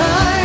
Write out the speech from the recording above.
time.